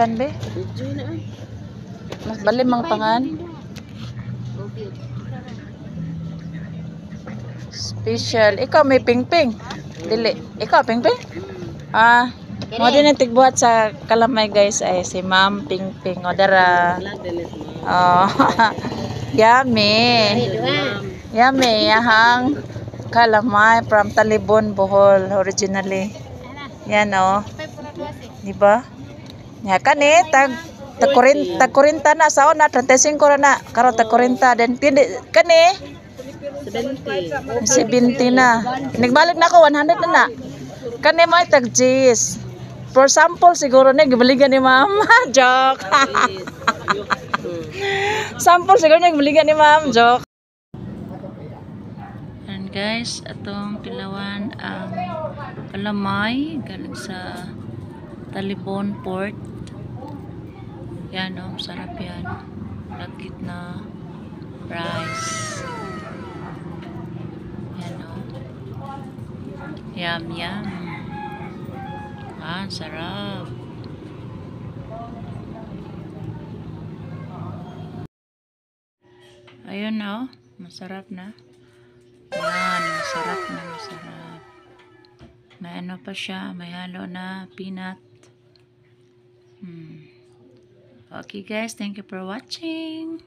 daghan be. Mas bali mang pangan. Special. Ikaw may pingping. Dili. Ikaw pingping? Ah, mo din ang tigbuhat sa kalamay guys ay si Ma'am Pingping. O dara. Oh. Yummy. Yummy. Yahang kalamay from Talibon, Bohol originally. Yan oh. Di ba? Ya kani tag tag 40 tag 40 na sa una 35 ra na karon tag 40 then pindi kani 70. 70 na. Nagbalik na ako 100 na na. Kani mo tag G's. For sample siguro ni gibaligan ni mama. Joke. sample siguro niya gibaligan ni ma'am. Joke. And guys, atong tilawan ang kalamay galing sa Talibon Port. Yan oh, sarap yan. Lagkit na rice. Yan oh. Yum, yum. Ah, sarap. Ayun na oh. Masarap na. Yan, masarap na, masarap. May ano pa siya, may halo na peanut. Hmm. Okay guys, thank you for watching.